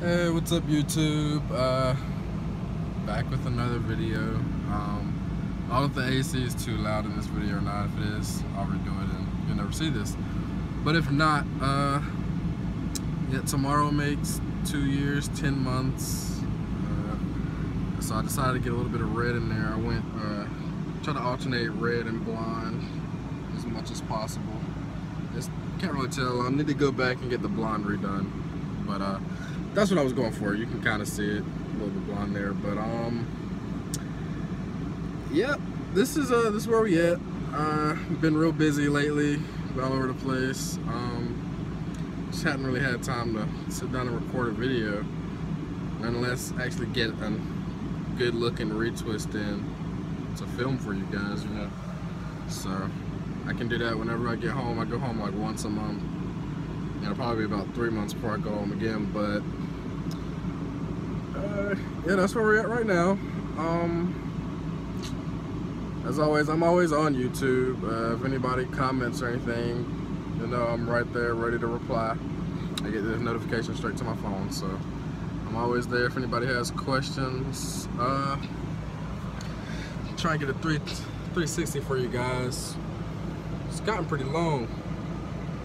Hey, what's up YouTube? Uh, back with another video. Um, I don't know if the AC is too loud in this video or not. If it is, I'll redo it and you'll never see this. But if not, uh, yeah, tomorrow makes two years, 10 months. Uh, so I decided to get a little bit of red in there. I went, uh, try to alternate red and blonde as much as possible. Just can't really tell. I need to go back and get the blonde redone. But uh, that's what I was going for. You can kind of see it, a little bit blonde there. But um, yep, this is uh, this is where we at. Uh, been real busy lately, all over the place. Um, just hadn't really had time to sit down and record a video, unless actually get a good looking retwist in to film for you guys, you know. So I can do that whenever I get home. I go home like once a month. It'll probably be about three months before I go home again, but uh, yeah, that's where we're at right now. Um, as always, I'm always on YouTube. Uh, if anybody comments or anything, you know, I'm right there ready to reply. I get the notification straight to my phone, so I'm always there if anybody has questions. Uh, try and get a three, 360 for you guys. It's gotten pretty long.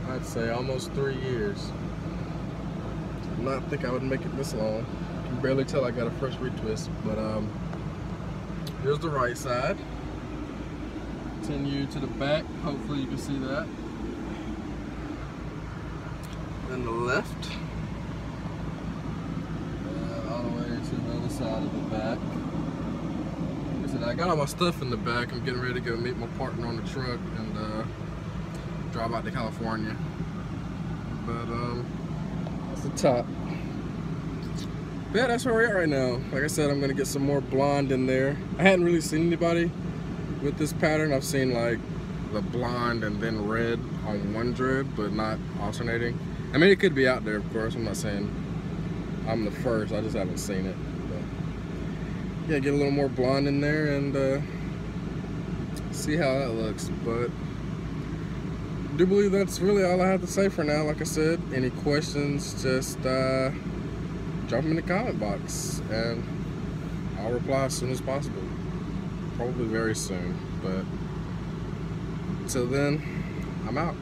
I'd say almost three years. Did not think I would make it this long. You can barely tell I got a fresh retwist, but um, here's the right side. Continue to the back. Hopefully you can see that. Then the left. And all the way to the other side of the back. I got all my stuff in the back. I'm getting ready to go meet my partner on the truck and uh, drive out to California. But um, that's the top. But yeah, that's where we're at right now. Like I said, I'm gonna get some more blonde in there. I hadn't really seen anybody with this pattern. I've seen like the blonde and then red on one dread, but not alternating. I mean, it could be out there, of course. I'm not saying I'm the first. I just haven't seen it. But yeah, get a little more blonde in there and uh, see how that looks. But do believe that's really all I have to say for now. Like I said, any questions, just uh, drop them in the comment box and I'll reply as soon as possible. Probably very soon, but until then, I'm out.